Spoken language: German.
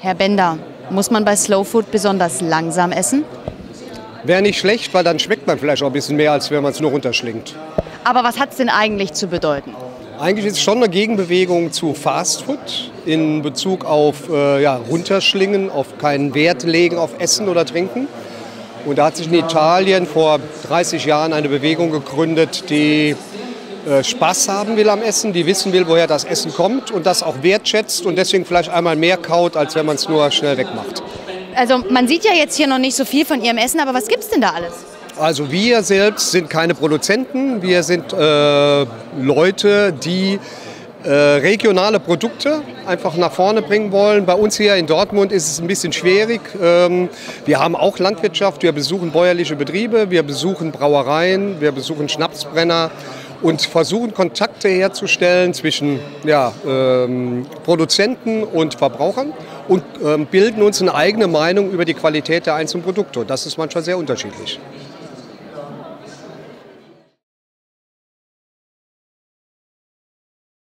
Herr Bender, muss man bei Slow Food besonders langsam essen? Wäre nicht schlecht, weil dann schmeckt man vielleicht auch ein bisschen mehr, als wenn man es nur runterschlingt. Aber was hat es denn eigentlich zu bedeuten? Eigentlich ist es schon eine Gegenbewegung zu Fast Food in Bezug auf äh, ja, runterschlingen, auf keinen Wert legen auf Essen oder Trinken. Und da hat sich in Italien vor 30 Jahren eine Bewegung gegründet, die Spaß haben will am Essen, die wissen will, woher das Essen kommt und das auch wertschätzt und deswegen vielleicht einmal mehr kaut, als wenn man es nur schnell wegmacht. Also man sieht ja jetzt hier noch nicht so viel von Ihrem Essen, aber was gibt es denn da alles? Also wir selbst sind keine Produzenten, wir sind äh, Leute, die äh, regionale Produkte einfach nach vorne bringen wollen. Bei uns hier in Dortmund ist es ein bisschen schwierig. Ähm, wir haben auch Landwirtschaft, wir besuchen bäuerliche Betriebe, wir besuchen Brauereien, wir besuchen Schnapsbrenner und versuchen Kontakte herzustellen zwischen ja, ähm, Produzenten und Verbrauchern und ähm, bilden uns eine eigene Meinung über die Qualität der einzelnen Produkte. Das ist manchmal sehr unterschiedlich.